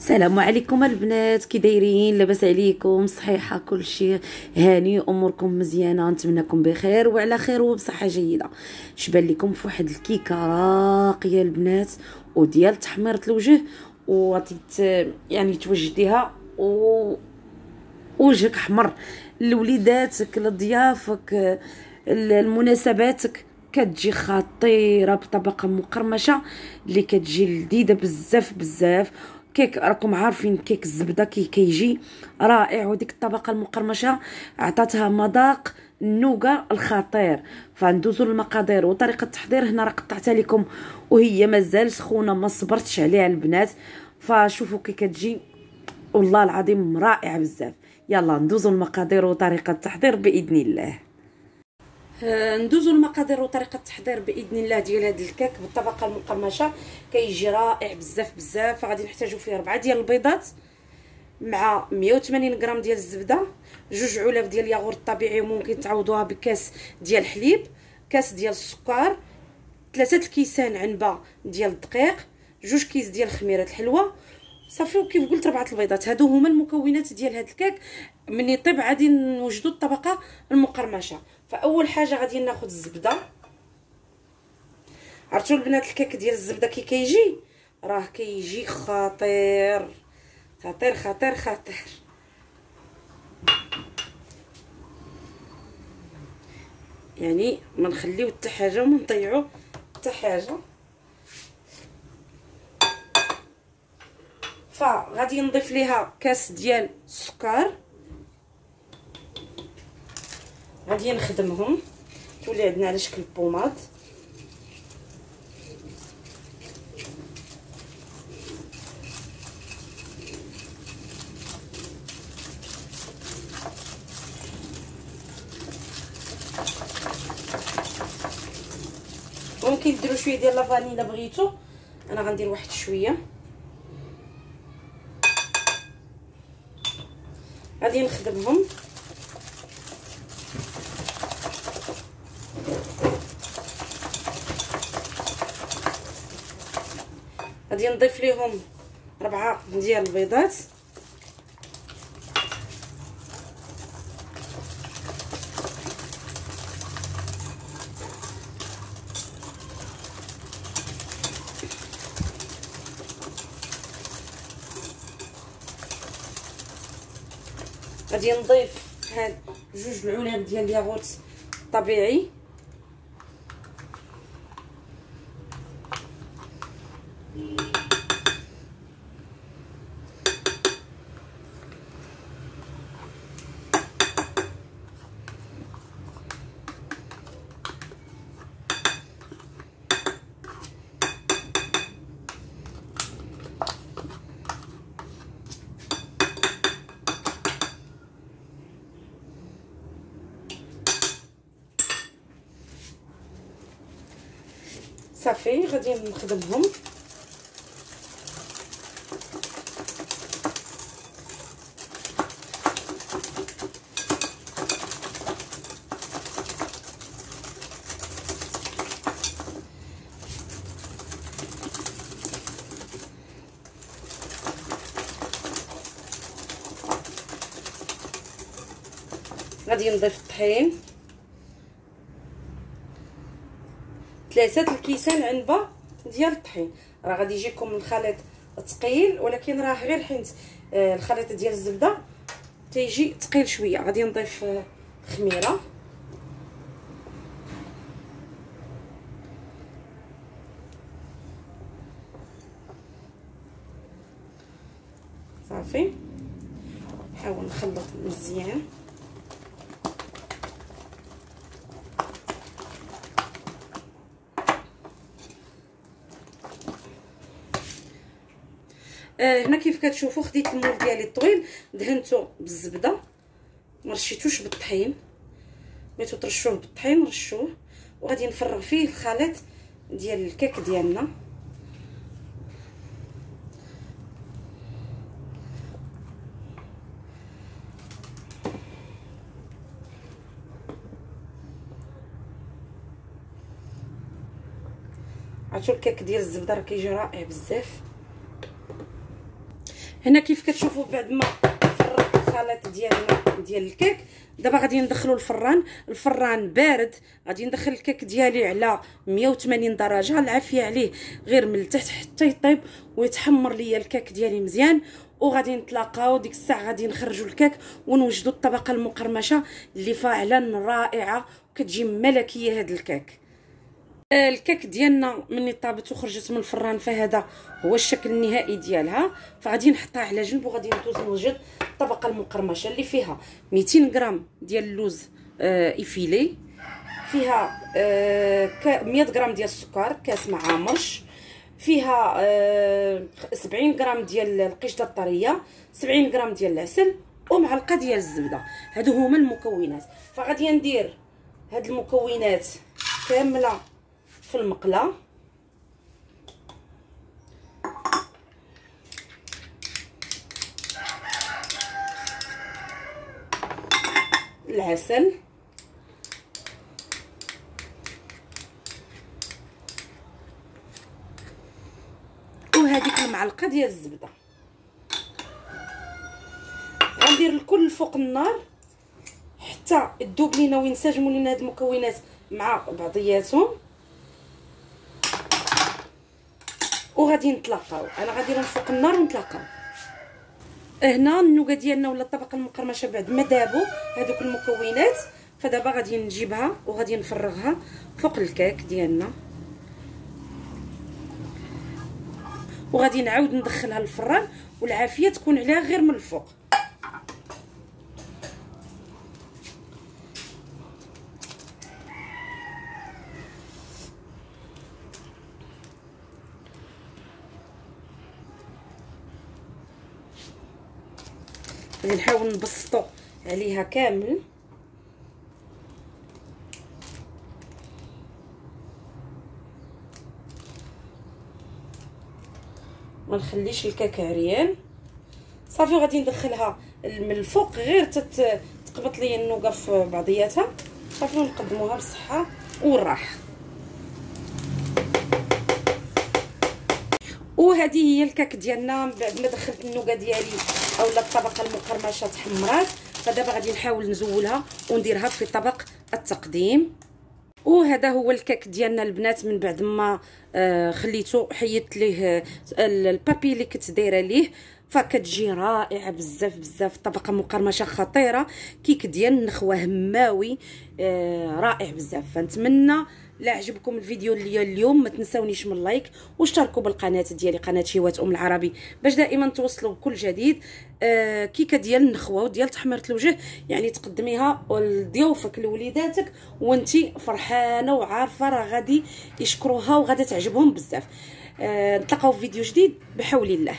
السلام عليكم البنات كي دايرين؟ لاباس عليكم صحيحة كلشي هاني أموركم مزيانة نتمنىكم بخير وعلى خير وبصحة جيدة. شبان لكم في واحد الكيكه راقيه البنات وديال تحميرة الوجه وغادي يعني توجديها و وجهك أحمر. لوليداتك لضيافك المناسباتك كتجي خطيرة بطبقة مقرمشة اللي كتجي لذيذة بزاف بزاف. كيك راكم عارفين كيك الزبدة كي كيجي رائع. وديك الطبقة المقرمشة عطاتها مذاق النوغا الخطير. فندوزو للمقادير وطريقة التحضير هنا راه قطعتها لكم وهي مازال سخونة ما صبرتش عليها البنات. فشوفوا كي كتجي والله العظيم رائعه بزاف. يلا ندوزو المقادير وطريقة التحضير بإذن الله. ندوزو المقادير وطريقة التحضير بإذن الله ديال هذا الكيك بالطبقة المقرمشة. كيجي رائع بزاف بزاف غادي نحتاجو فيه ربعة ديال البيضات مع 180 غرام ديال الزبدة جوج علب ديال الياغورت الطبيعي وممكن تعوضوها بكاس ديال الحليب كاس ديال السكر ثلاثة الكيسان عنبة ديال الدقيق جوج كيس ديال خميرة الحلوة صافي وكيف قلت ربعة البيضات. هادو هما المكونات ديال هاد الكيك من يطيب غادي نوجدو الطبقة المقرمشة. فأول حاجة غادي ناخذ الزبدة. عرفتوا البنات الكيك ديال الزبدة كي كيجي؟ راه كيجي خطير. خطير خطير خطير. يعني ما نخليو حتى حاجة وما نضيعو حتى حاجة. فغادي نضيف ليها كاس ديال السكر. غادي نخدمهم. تولي عندنا على شكل بوماد ممكن ديروا شوية ديال لافاني الا بغيتو. أنا غندير واحد شوية. غادي نخدمهم. غادي نضيف ليهم ربعة ديال البيضات. غادي نضيف هاد جوج العلب ديال الياغورت الطبيعي. صافي غادي نخدمهم غادي نضيف الطحين ثلاثة الكيسان عنبه ديال الطحين. راه غادي يجيكم الخليط ثقيل ولكن راه غير حيت آه، الخليط ديال الزبدة تيجي ثقيل شوية. غادي نضيف آه، خميرة. صافي. نحاول نخلط مزيان. آه هنا كيف كتشوفوا خديت المول ديالي الطويل دهنته بالزبده ما رشيتوش بالطحين. بغيتو ترشوه بالطحين رشوه. وغادي نفرغ فيه الخليط ديال الكيك ديالنا. عرفتوا الكيك ديال الزبدة راه كيجي رائع بزاف. هنا كيف كتشوفوا بعد ما فرغت الخليط ديالنا ديال الكيك دابا غادي ندخلو الفران. الفران بارد غادي ندخل الكيك ديالي على 180 درجة. العافية عليه غير من التحت حتى يطيب ويتحمر ليا الكيك ديالي مزيان. وغادي نتلاقاو ديك الساعة غادي نخرجوا الكيك ونوجدوا الطبقة المقرمشة اللي فعلا رائعة وكتجي ملكية هاد الكيك. الكيك ديالنا ملي طابت وخرجت من الفران فهذا هو الشكل النهائي ديالها. فغادي نحطها على جنب وغادي ندوز نوجد الطبقه المقرمشة اللي فيها 200 غرام ديال اللوز آه effilé فيها آه 100 غرام ديال السكر كاس معمرش فيها آه 70 غرام ديال القشطه الطرية 70 غرام ديال العسل ومعلقة ديال الزبدة. هادو هما المكونات. فغادي ندير هاد المكونات كاملة في المقلة. العسل. وهذيك المعلقة ديال الزبدة. غندير الكل فوق النار حتى تذوب لينا وينسجموا لينا هاد المكونات مع بعضياتهم. وغادي نتلاقاو. أنا غادي نفوق النار ونتلاقاو. هنا النوغه ديالنا ولا الطبقة المقرمشة بعد ما دابوا هذوك المكونات فدابا غادي نجيبها وغادي نفرغها فوق الكيك ديالنا. وغادي نعاود ندخلها للفران والعافية تكون عليها غير من الفوق. غادي نحاول نبسطو عليها كامل. ما نخليش الكاك عريان. صافي غادي ندخلها من الفوق غير تقبط لي النوغه في بعضياتها. صافي نقدموها بالصحة والراحة. وهذه هي الكاك ديالنا بعد ما دخلت النوغه ديالي اولا الطبقة المقرمشة تحمرات فدابا غادي نحاول نزولها ونديرها في طبق التقديم. وهذا هو الكيك ديالنا البنات من بعد ما آه خليته حيدت ليه آه البابي اللي كنت دايره ليه فكتجي رائعة بزاف بزاف طبقة مقرمشة خطيرة. كيك ديال النخوة هماوي آه رائع بزاف. فنتمنى لا عجبكم الفيديو اللي اليوم ما تنساونيش من لايك واشتركوا بالقناة ديالي قناة شيوات أم العربي باش دائما توصلوا بكل جديد آه كيكة ديال النخوة وديال تحميرة الوجه يعني تقدميها لضيوفك لوليداتك وانتي فرحانة وعارفة راه غادي يشكروها وغادي تعجبهم بزاف. آه نتلاقاو في فيديو جديد بحول الله.